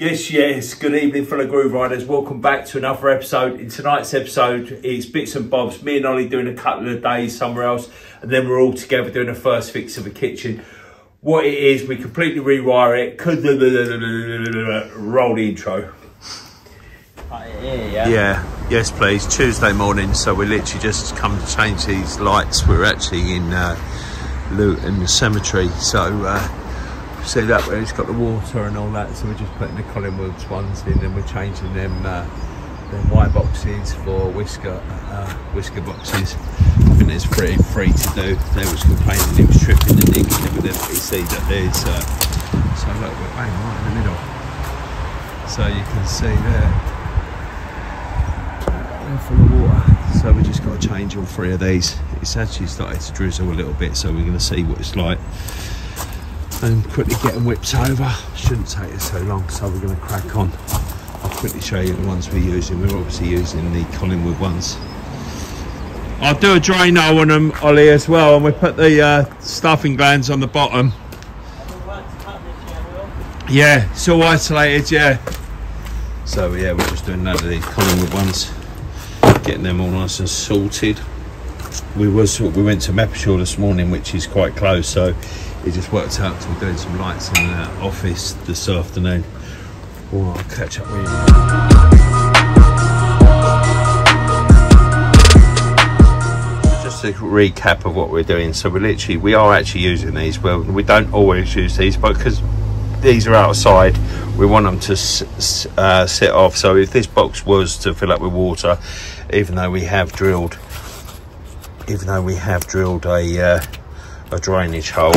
Yes, yes. Good evening, fellow Groove Riders. Welcome back to another episode. In tonight's episode, it's bits and bobs. Me and Ollie doing a couple of days somewhere else, and then we're all together doing a first fix of a kitchen. What it is, we completely rewire it. Could Roll the intro. yeah. Yeah, yes, please. Tuesday morning, so we literally just come to change these lights. We're actually in uh, Luton Cemetery, so uh, see that where it's got the water and all that. So we're just putting the Collingwoods ones in, and we're changing them uh, them white boxes for Wiska uh, Wiska boxes. I think it's free to do. They was complaining it was tripping the it with them PCs that there's. Uh, so look, we're bang right in the middle. So you can see there full of water. So we just got to change all three of these. It's actually started to drizzle a little bit, so we're going to see what it's like. And quickly get them whipped over. Shouldn't take us so long, so we're going to crack on. I'll quickly show you the ones we're using. We're obviously using the Collingwood ones. I'll do a Drano on them, Ollie, as well, and we put the uh, stuffing glands on the bottom. Yeah, it's all isolated, yeah. So yeah, we're just doing none of these Collingwood ones getting them all nice and sorted. We was we went to Meppershall this morning, which is quite close, so it just worked out to be doing some lights in the office this afternoon. Well, I'll catch up with you. Just a recap of what we're doing. So we're literally we are actually using these. Well, we don't always use these, but because these are outside we want them to uh, sit off so if this box was to fill up with water even though we have drilled even though we have drilled a uh, a drainage hole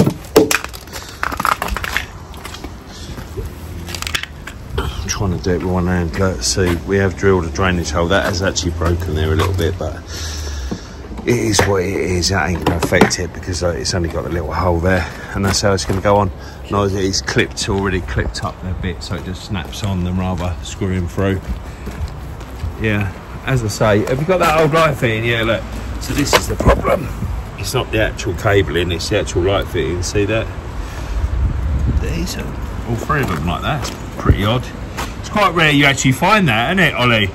trying to do it with one hand let's see we have drilled a drainage hole that has actually broken there a little bit but it is what it is. That ain't going to affect it because it's only got a little hole there, and that's how it's going to go on. No, it's clipped already, clipped up a bit, so it just snaps on them rather screwing through. Yeah, as I say, have you got that old light fitting? Yeah, look. So this is the problem. It's not the actual cabling; it's the actual light fitting. See that? These are all three of them like that. It's pretty odd. Quite rare you actually find that, isn't it, Ollie?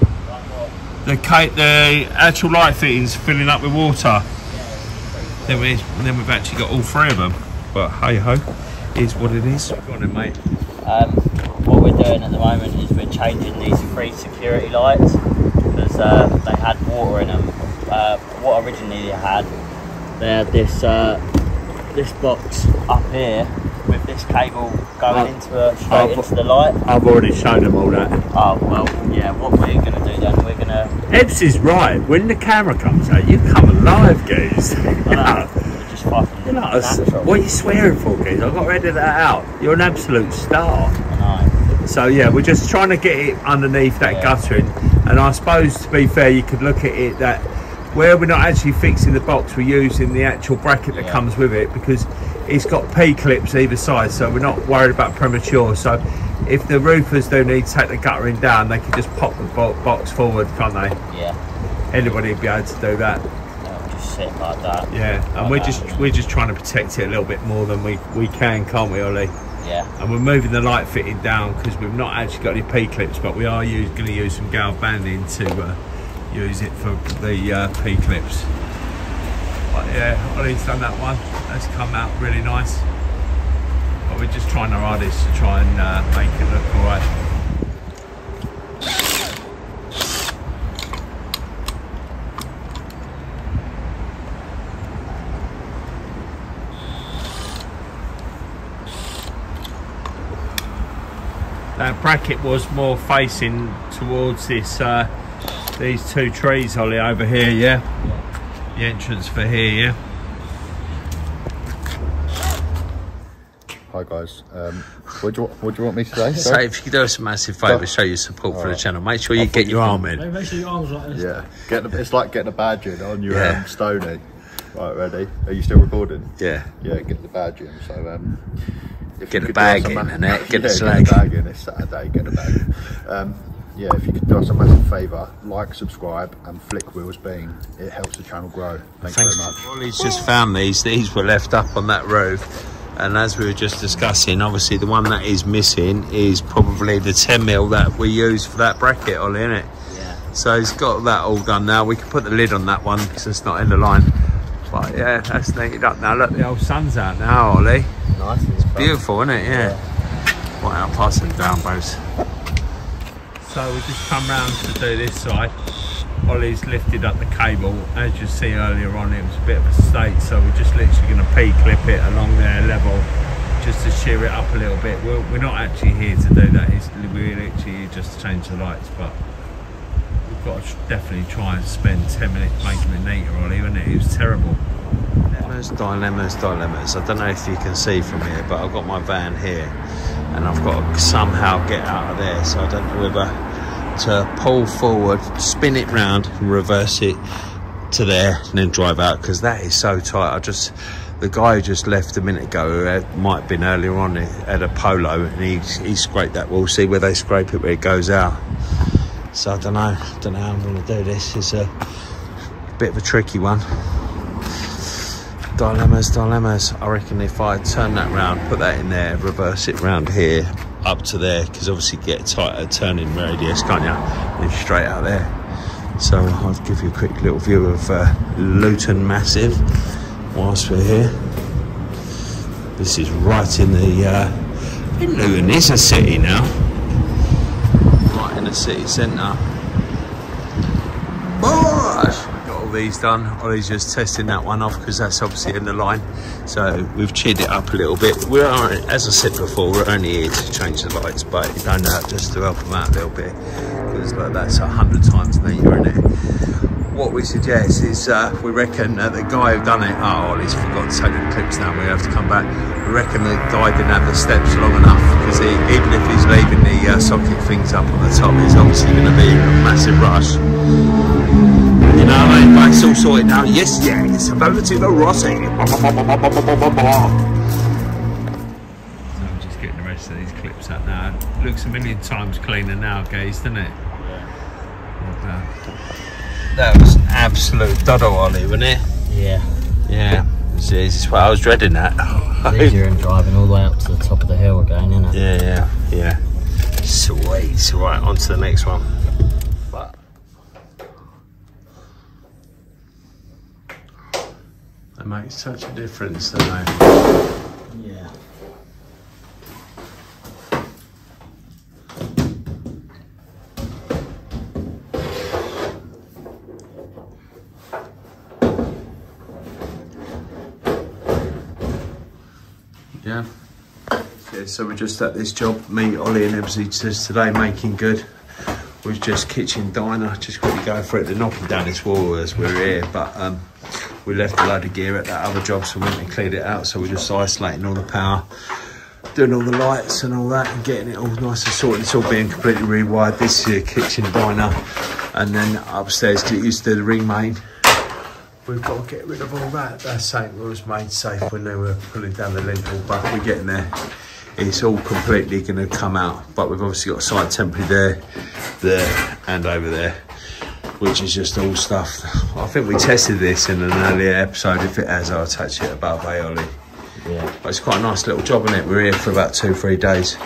the the actual light fittings filling up with water. Then we then we've actually got all three of them. But hey ho, is what it is. Go on then, mate. Um, what we're doing at the moment is we're changing these three security lights because uh, they had water in them. Uh, what originally they had, they had this uh, this box up here with this cable going into a, straight Oh, into the light. I've already shown them all that. Oh well, yeah. What we're going to do then, we're going to Ebbs is right. When the camera comes out, you come alive, guys. just fucking You're not a what are you swearing for, guys? I got rid of that out. You're an absolute star. I know. So yeah, we're just trying to get it underneath that Yeah. guttering. And I suppose to be fair, you could look at it that where we're not actually fixing the box, we're using the actual bracket that Yeah. comes with it because it's got P clips either side, so we're not worried about premature. So if the roofers do need to take the guttering down, they can just pop the box forward, can't they? Yeah. Anybody would be able to do that. Just sit like that. Yeah, and Like we're that. just we're just trying to protect it a little bit more than we we can, can't we, Ollie? Yeah. and we're moving the light fitting down because we've not actually got any P clips, but we are going to use some gal banding to uh, use it for the uh, P clips. But yeah, Ollie's done that one. That's come out really nice. But we're just trying our hardest to try and uh, make it look alright. That bracket was more facing towards this uh, these two trees, Holly, over here, yeah? The entrance for here, yeah? Hi guys. Um, what do you what do you want me to say? So if you could do us a massive favour, show your support for the channel. Make sure you get your arm in. Make sure your arms like this. Yeah. Get the, it's like getting a badge in on your Yeah. um, Stony. Right, ready? Are you still recording? Yeah. Yeah. Get the badge in. So um, if Get you the could do us bag in, ma- innit? Get the yeah, slag. Get the bag in. It's Saturday. Get the bag. in. Um, yeah. If you could do us a massive favour, like, subscribe, and flick wheels being. It helps the channel grow. Thanks, Thanks. very much. Ollie's just found these. These were left up on that roof. And as we were just discussing, obviously the one that is missing is probably the 10 mil that we use for that bracket, Ollie, isn't it? Yeah. So he's got that all done now. We can put the lid on that one because it's not in the line. But yeah, that's neated up now. Look, the old sun's out now, Ollie. Nice. It's Beautiful, isn't it? Yeah. Right, I'll pass it down, both. So we just come round to do this side. Ollie's lifted up the cable. As you see earlier on, it was a bit of a state, so we're just literally going to P-clip it along there level, just to shear it up a little bit. We're, we're not actually here to do that. It's, we're literally here just to change the lights, but we've got to definitely try and spend 10 minutes making it neater, Ollie, wasn't it? It was terrible. Dilemmas, dilemmas, dilemmas. I don't know if you can see from here, but I've got my van here and I've got to somehow get out of there. So I don't know whether to pull forward, spin it round and reverse it to there and then drive out because that is so tight. I just, the guy who just left a minute ago, who had, might have been earlier on, at a polo and he, he scraped that. We'll See where they scrape it, where it goes out. So I don't know, I don't know how I'm going to do this. It's a bit of a tricky one. Dilemmas, dilemmas. I reckon if I turn that round, put that in there, reverse it round here, up to there, because obviously get tighter turning radius, can't you? And straight out there. So I'll give you a quick little view of uh, Luton Massive whilst we're here. This is right in the. Uh, Luton is a city now. Right in the city centre. Bosh! These done. Ollie's just testing that one off because that's obviously in the line. So we've cheered it up a little bit. We are, as I said before, we're only here to change the lights, but you don't know just to help them out a little bit because like, that's a hundred times neater, isn't it? What we suggest is uh, we reckon the guy who done it. Oh, Ollie's forgot to take the clips now. We have to come back. We reckon the guy didn't have the steps long enough because even if he's leaving the uh, socket things up on the top, he's obviously going to be in a massive rush. But it's all sorted now. Yes, yeah, yes, Valentino Rossi. So I'm just getting the rest of these clips out now. It looks a million times cleaner now, guys, doesn't it? But, uh, That was an absolute doddle, Ollie, wasn't it? Yeah. Yeah. This is what I was dreading that. It's easier than driving all the way up to the top of the hill again, isn't it? yeah, yeah, yeah. Sweet. Right, on to the next one. They make such a difference, don't they? Yeah. Yeah. Yeah, so we're just at this job, me, Ollie and Ebsy today making good. We're just kitchen diner, just quickly going for it. They're knocking down this wall as we're here, but um, we left a load of gear at that other job, so we went and cleared it out. So we're just isolating all the power, doing all the lights and all that, and getting it all nice and sorted. It's all being completely rewired. This is a kitchen diner, and then upstairs get used to the ring main. We've got to get rid of all that. That's that was made safe when they were pulling down the lintel, but we're getting there. It's all completely going to come out, but we've obviously got a side temporary there, there, and over there, which is just all stuff. I think we tested this in an earlier episode. If it has, I'll attach it above Ollie. Yeah. But it's quite a nice little job, isn't it? We're here for about two, three days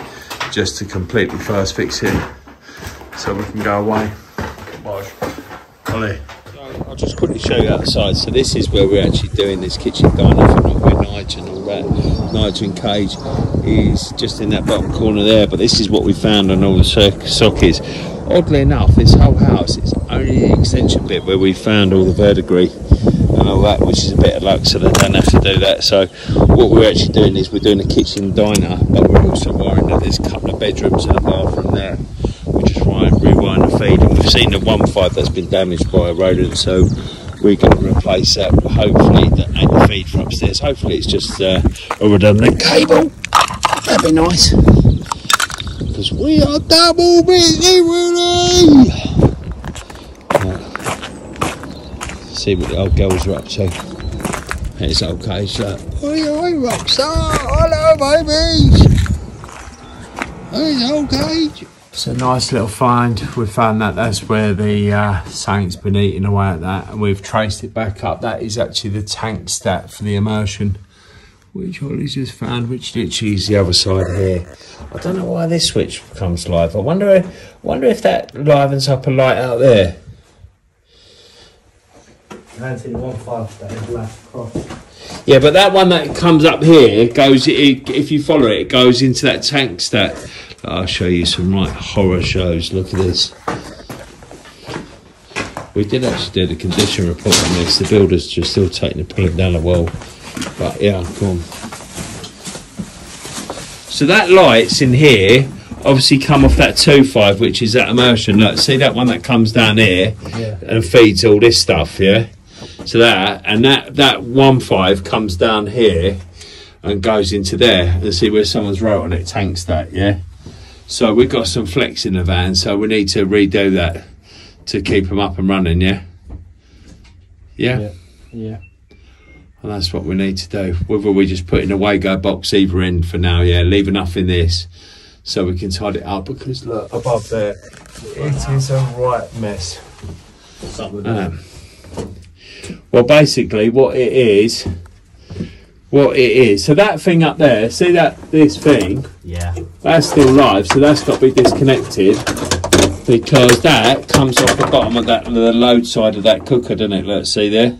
just to completely first fix it so we can go away. Ollie. I'll just quickly show you outside. So this is where we're actually doing this kitchen diner for where Nigel and all that. Nigel and Cage is just in that bottom corner there. But this is what we found on all the soc- sockets. Oddly enough, this whole house is only the extension bit where we found all the verdigris and all that, which is a bit of luck, so they don't have to do that. So what we're actually doing is we're doing a kitchen diner, but we're also wiring that there's a couple of bedrooms and a bathroom there. We're just wiring, rewiring the feed, and we've seen the one five that's been damaged by a rodent, so we're going to replace that. Hopefully, the feed from upstairs. Hopefully, it's just uh, a redundant cable. That'd be nice. Because we are double busy. See what the old girls are up to. It's okay, so. Oi, oi, Rockstar! Hello, babies! It's okay. It's a nice little find. We found that that's where the uh, saint's been eating away at that, and we've traced it back up. That is actually the tank stat for the immersion. Which Ollie's just found, which literally is the other side here. I don't know why this switch comes live. I wonder, wonder if that livens up a light out there. Nancy, one five that is left across. Yeah, but that one that comes up here goes. It, if you follow it, it goes into that tank stat. I'll show you some right horror shows. Look at this. We did actually do the condition report on this. The builders just still taking the pulling down the wall. But yeah, come on. So that light's in here. Obviously, come off that two five, which is that immersion. Look, see that one that comes down here Yeah. and feeds all this stuff. Yeah. So that and that that one five comes down here and goes into there and see where someone's wrote on it tank stat yeah. So we've got some flex in the van, so we need to redo that to keep them up and running. Yeah. Yeah. Yeah. Yeah. And that's what we need to do. Whether we just put in a Wago box either end for now, yeah, leave enough in this so we can tidy it up because look above there, it is a right mess. Um, well, basically, what it is, what it is. So that thing up there, see that this thing, Yeah. that's still live, so that's got to be disconnected because that comes off the bottom of that, the load side of that cooker, doesn't it? Let's see there.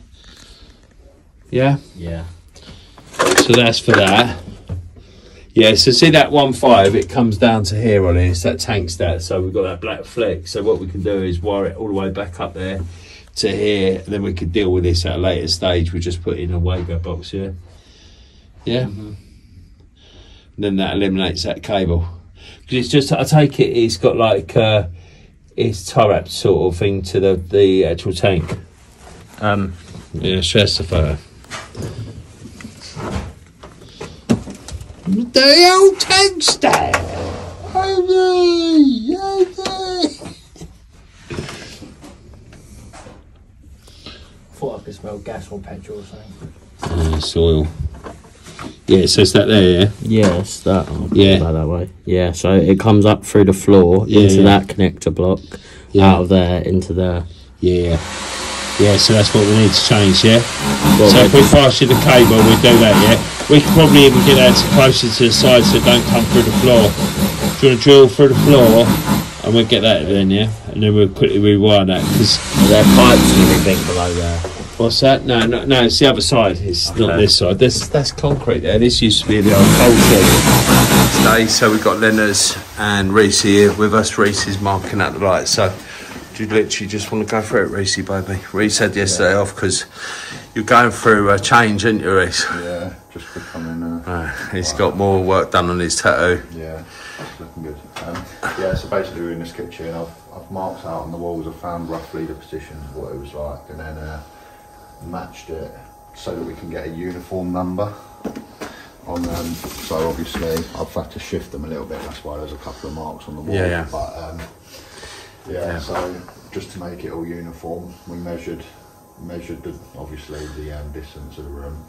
Yeah. Yeah. So that's for that. Yeah, so see that one five, it comes down to here on it. It's that tank stat. So we've got that black fleck. So what we can do is wire it all the way back up there to here. And then we could deal with this at a later stage. We just put in a Wago box, yeah. Yeah. And then that eliminates that cable. Because it's just, I take it, it's got like, uh, it's tie sort of thing to the, the actual tank. Um. Yeah, stress the photo. The old tank stand. Thought I could smell gas or petrol or something. Uh, soil. Yeah, so it's that there, yeah? Yes, that. I'll Yeah. it back that way. Yeah. So it comes up through the floor Yeah, into yeah. that connector block, Yeah. out of there into there. Yeah. Yeah, so that's what we need to change, yeah? Well, so if we pass you the cable, we'll do that, yeah? We can probably even get that closer to the side so it don't come through the floor. Do you want to drill through the floor? And we'll get that then, yeah? And then we'll quickly rewire that, because There are pipes and everything below there. What's that? No, no, no. It's the other side. It's not this side. This that's concrete there. This used to be the old coal shed. Today, so we've got Lenners and Reese here with us. Reese is marking out the lights. So, do you literally just want to go through it, Reese, baby? Reese had yesterday off because you're going through a change, aren't you, Reese? Yeah, just becoming. Uh, Uh, he's got more work done on his tattoo. yeah, that's looking good. Um, yeah, so basically we're in this kitchen. I've, I've marked out on the walls. I've found roughly the positions of what it was like, and then uh, matched it so that we can get a uniform number. On um, so obviously I've had to shift them a little bit. That's why there's a couple of marks on the wall. Yeah, yeah. But um, yeah, so just to make it all uniform, we measured measured the, obviously the um, distance of the room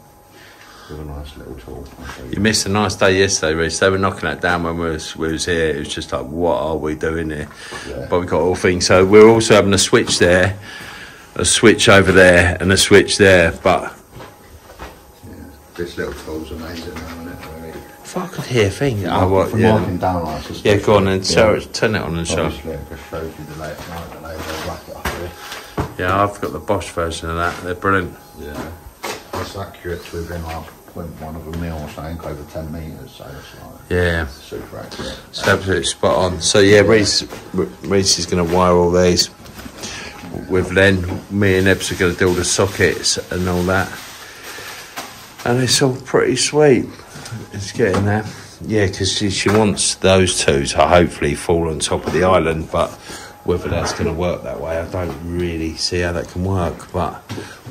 with a nice little tool. You missed a nice day yesterday, Reese. They were knocking that down when we was, we was here. It was just like, what are we doing here? Yeah. But we got all things. So we're also having a switch there, a switch over there, and a switch there. But Yeah, this little tool's amazing, now, isn't it? Really. if I could hear things, I oh, what? For Yeah, marking down like this, yeah. Go on and yeah. show it. Turn it on and show. Obviously, it just shows you the layout. The layout. Up here. Yeah, I've got the Bosch version of that. They're brilliant. Yeah, it's accurate to within like point one of a mil or something, over ten meters. So it's like Yeah. super accurate. It's absolutely spot on. So yeah, Reese, Reese is going to wire all these with Len. Me and Ebs are going to do all the sockets and all that, and it's all pretty sweet. It's getting there. Yeah, because she, she wants those two to hopefully fall on top of the island, but whether that's going to work that way, I don't really see how that can work. But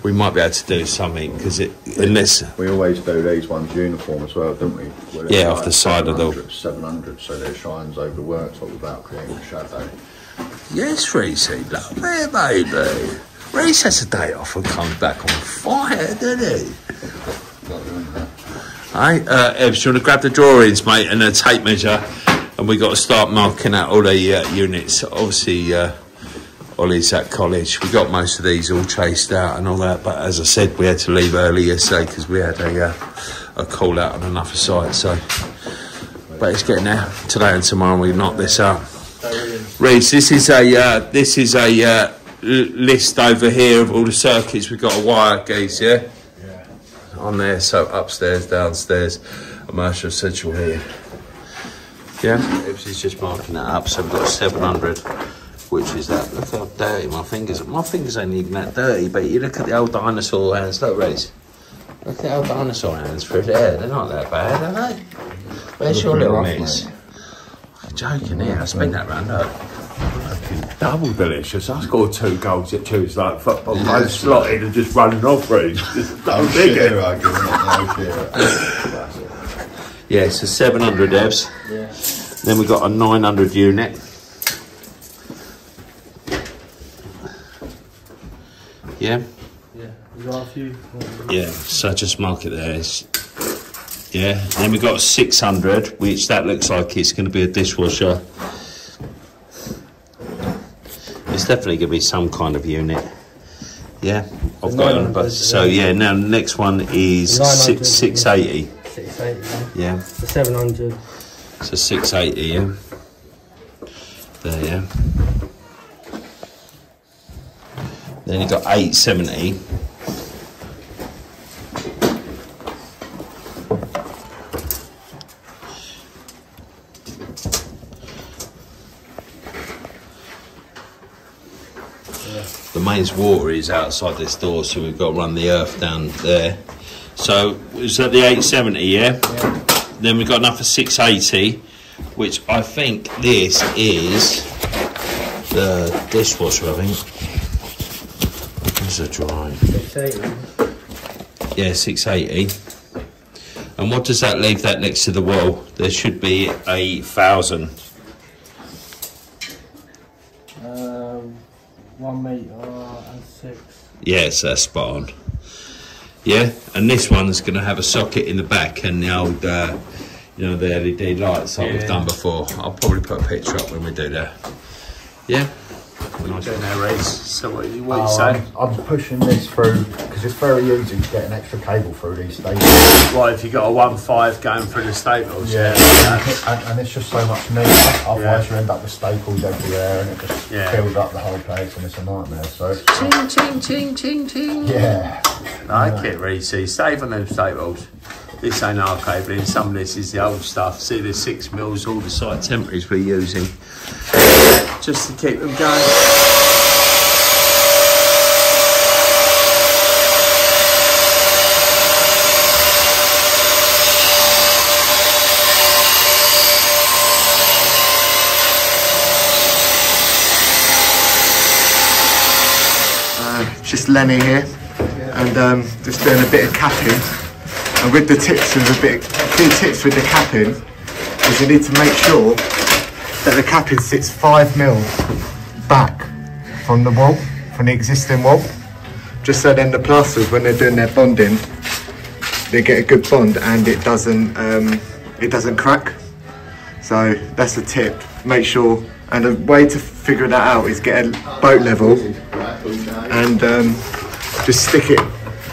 we might be able to do something because it unless We always do these ones uniform as well, don't we? Where Yeah, off the side of the- 700, so that it shines over the worktop without creating a shadow. Yes, Reese, love it, baby. Reese has a day off and comes back on fire, doesn't he? Not doing that. Hey, uh, Ebs, you want to grab the drawings, mate, and a tape measure, and we've got to start marking out all the uh, units. Obviously, uh, Ollie's at college. We got most of these all chased out and all that, but as I said, we had to leave early yesterday because we had a, uh, a call out on another site. So, but it's getting there. Today and tomorrow we knock this out. Reese, this is a uh, this is a uh, list over here of all the circuits we've got a wire gauge, yeah? On there, so upstairs, downstairs, commercial central here. Yeah, was just marking that up. So we've got 700, which is that. Look how dirty my fingers are. My fingers ain't even that dirty, but you look at the old dinosaur hands. Look, Reese. Look at the old dinosaur hands through there. They're not that bad, are they? Where's your little miss? I'm joking here. I spin that round. Look. Double delicious. I scored two goals at Tuesday like football. Yeah, that's slotted and just running off route. Just don't dig it. I give it, no shit. That's it. Yeah, so 700 evs. Yeah. Then we've got a 900 unit. Yeah. Yeah. You got a few. Yeah, so just mark it there. It's- yeah, then we've got 600, which that looks like it's going to be a dishwasher. It's definitely going to be some kind of unit. Yeah, I've got it on the bus. So yeah, now the next one is six, Six eighty. Yeah. Yeah, The seven hundred. so 680, yeah. There, yeah. Then you got 870. The mains water is outside this door, so we've got to run the earth down there. So, is that the 870, yeah? Then we've got another 680, which I think this is the dishwasher, I think. This is a dry. Six eighty. Yeah, 680. And what does that leave that next to the wall? There should be a thousand. Um, one meter and six. Yes, that's spot on. Yeah, and this one's going to have a socket in the back and the old, uh, you know, the LED lights like we've done before. I'll probably put a picture up when we do that. Yeah. Nice. Doing there, Reese. So what, you- what Oh, you say? I'm, I'm pushing this through because it's very easy to get an extra cable through these stations. Well, if you got a one five going through the staples, Yeah, yeah. and, and it's just so much neater. Otherwise, you end up with staples everywhere, and it just Yeah. fills up the whole place, and it's a nightmare. So, Ching, ching, ching, ching, ching. yeah, Like it, Reese. Save on them staples. This ain't our cabling. Some of this is the old stuff. See, the six mils, all the site temporaries we're using just to keep them going. Uh, just Lenny here, and um, just doing a bit of capping. And with the tips of a bit, few tips with the capping, is you need to make sure that the capping sits five mil back from the wall, from the existing wall, just so then the plasters, when they're doing their bonding, they get a good bond and it doesn't, um, it doesn't crack. So that's a tip. Make sure, and a way to figure that out is get a boat level and um, just stick it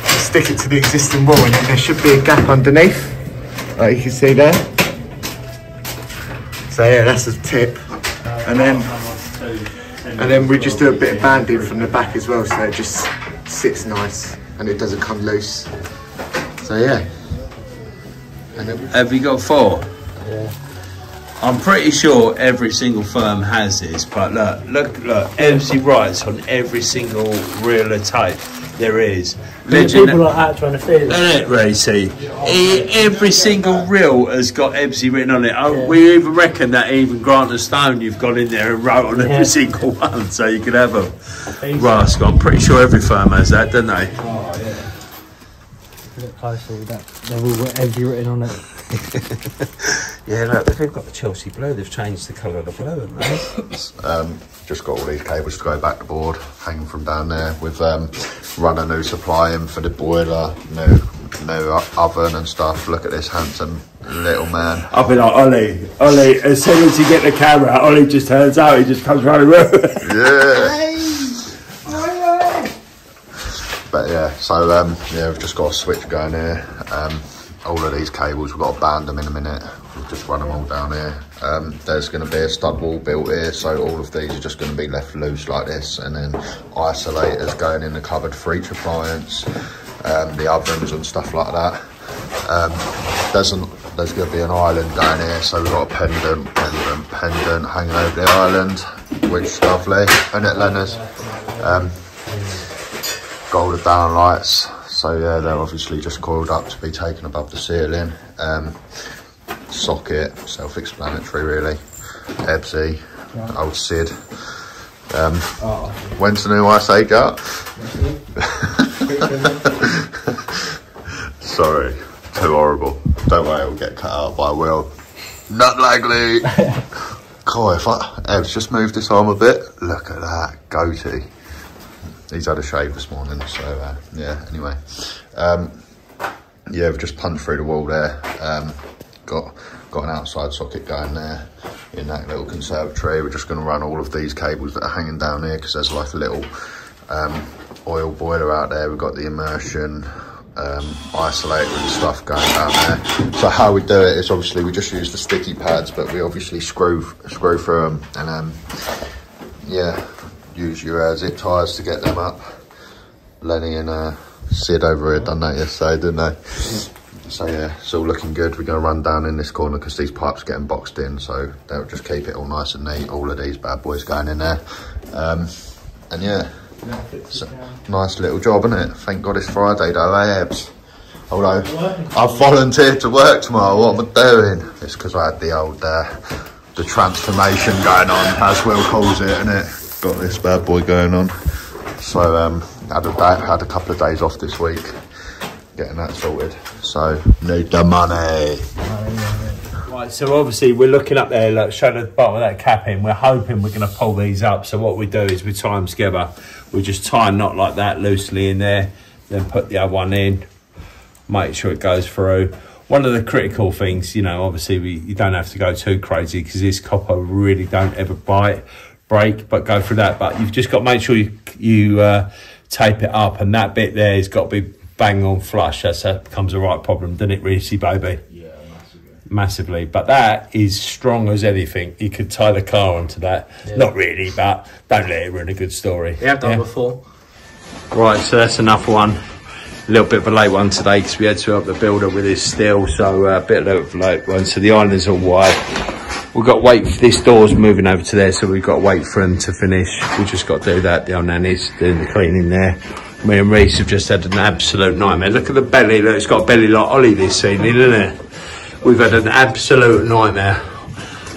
stick it to the existing wall and then there should be a gap underneath like you can see there. So yeah that's a tip. And then and then we just do a bit of banding from the back as well so it just sits nice and it doesn't come loose. So yeah. Have you got four? I'm pretty sure every single firm has this, but look, look, look, MC writes on every single reel of tape there is. Legend- people like that trying to feed it. Isn't it, Racy? Every single reel has got MC written on it. Oh, We even reckon that even Grant and Stone you've gone in there and wrote on every Yeah. single one, so you could have them. Rascal, I'm pretty sure every firm has that, don't they? Oh, Look closer with that. They've all got empty written on it. Yeah, look, they've got the Chelsea blue. They've changed the colour of the blue, haven't they? um, just got all these cables to go back to board, hanging from down there. We've um, run a new supply in for the boiler, new new oven and stuff. Look at this handsome little man. I'll be like, Ollie, Ollie, as soon as you get the camera, Ollie just turns out, he just comes running around. Yeah. But yeah, so um, yeah, we've just got a switch going here. Um, all of these cables, we've got to band them in a minute. Just run them all down here. Um, there's going to be a stud wall built here, so all of these are just going to be left loose like this, and then isolators going in the cupboard for each appliance, um, the ovens and stuff like that. Um, there's an, there's going to be an island down here, so we've got a pendant, pendant, pendant hanging over the island, which is lovely, and it, Leonard? Um, gold down lights. So yeah, they're obviously just coiled up to be taken above the ceiling. Um, socket, self-explanatory really. Ebsy, old Sid. Um, when's the new Ice Age out? Sorry, too horrible. Don't worry, it'll get cut out by Will. Not likely. Cool, if I, Ev's just moved this arm a bit. Look at that, goatee he's had a shave this morning so uh, yeah anyway um, yeah we've just punched through the wall there um, got got an outside socket going there in that little conservatory we're just going to run all of these cables that are hanging down here because there's like a little um, oil boiler out there we've got the immersion um, isolator and stuff going down there so how we do it is obviously we just use the sticky pads but we obviously screw screw through them and um, yeah use your uh, zip ties to get them up. Lenny and uh, Sid over here done that yesterday, didn't they? So yeah, it's all looking good. We're going to run down in this corner because these pipes are getting boxed in, so they'll just keep it all nice and neat. All of these bad boys going in there. Um, and yeah, it's a nice little job, isn't it? Thank God it's Friday though, eh, Ebs? Although I've volunteered to work tomorrow, what am I doing? It's because I had the old, uh, the transformation going on, as Will calls it, isn't it? got this bad boy going on. So um, had a had a couple of days off this week, getting that sorted. So need the money. Right, so obviously we're looking up there, look, show the bottom of that cap in. We're hoping we're going to pull these up. So what we do is we tie them together. We just tie a knot like that loosely in there, then put the other one in, make sure it goes through. One of the critical things, you know, obviously we, you don't have to go too crazy because this copper really don't ever bite break, but go through that. But you've just got to make sure you, you uh, tape it up, and that bit there has got to be bang on flush. That's, that becomes a right problem, doesn't it, Reese, baby? Yeah, massively. Massively. But that is strong as anything. You could tie the car onto that. Yeah. Not really, but don't let it ruin a good story. We have done Yeah. before. Right, so that's another one. A little bit of a late one today because we had to help the builder with his steel, so uh, a bit of a late one. So the island's all wide. We've got to wait for this door's moving over to there, so we've got to wait for him to finish. We just got to do that. The old nanny's doing the cleaning there. Me and Reese have just had an absolute nightmare. Look at the belly. Look, it's got a belly like Ollie this evening, isn't it? We've had an absolute nightmare.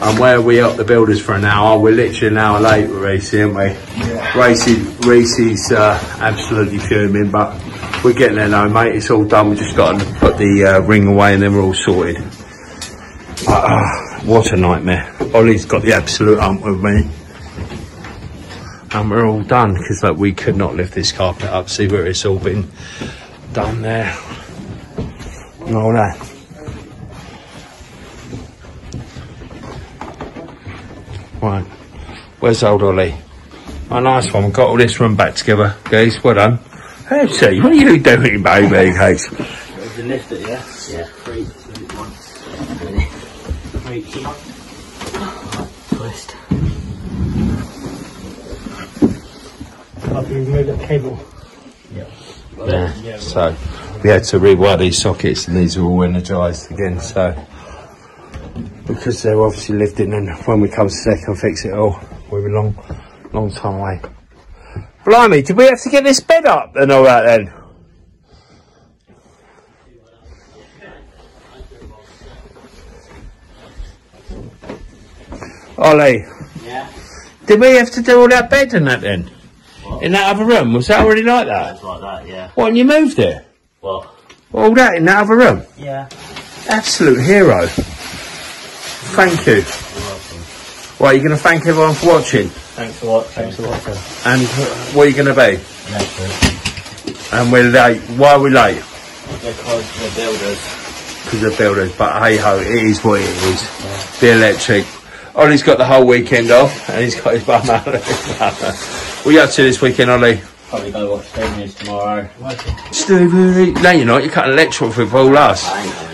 And where are we up the builders for an hour? We're literally an hour late with Reese, aren't we? Reese, Reese's uh, absolutely fuming, but we're getting there now, mate. It's all done. We just got to put the uh, ring away and then we're all sorted. Ah, what a nightmare. Ollie's got the absolute hump with me. And we're all done because like, we could not lift this carpet up. See where it's all been done there. And all that. Right. Where's old Ollie? Oh, nice one. Got all this room back together, guys. Well done. Hey, see, what are you doing, baby, guys? Lift it, yeah? Yeah. Three, two, one. Three, two, one. Twist. After you remove that cable. Yeah. So we had to rewire these sockets, and these are all energised again. So because they're obviously lifting, and when we come to second fix it all, we're a long, long time away. Blimey, did we have to get this bed up and all that then? Ollie, Yeah. did we have to do all that bed and that then? In that other room? Was that already like that? That's like that, yeah. What, and you moved it? What? All that in that other room? Yeah. Absolute hero. Thank you. You're welcome. Right, you're going to thank everyone for watching. Thanks for what? Thanks for watching. And where are you going to be? Next. And we're late. Why are we late? They're close to the builders. Because of builders. But hey ho, it is what it is. The electric. Ollie's got the whole weekend off and he's got his bum out of his What are you up to this weekend, Ollie? Probably go watch Stevens tomorrow. Stevie No, you're not. You're cutting electric with all us.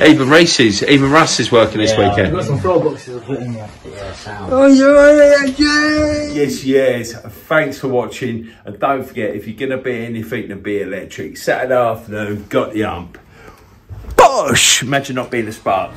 Even Reese's, even Russ is working this Yeah, weekend. Got some floor boxes to put in there. Yeah, sound. Oh, yeah, Yes, yes. Thanks for watching. And don't forget, if you're going to be anything to be electric, Saturday afternoon, got the ump. Bosh! Imagine not being a spark.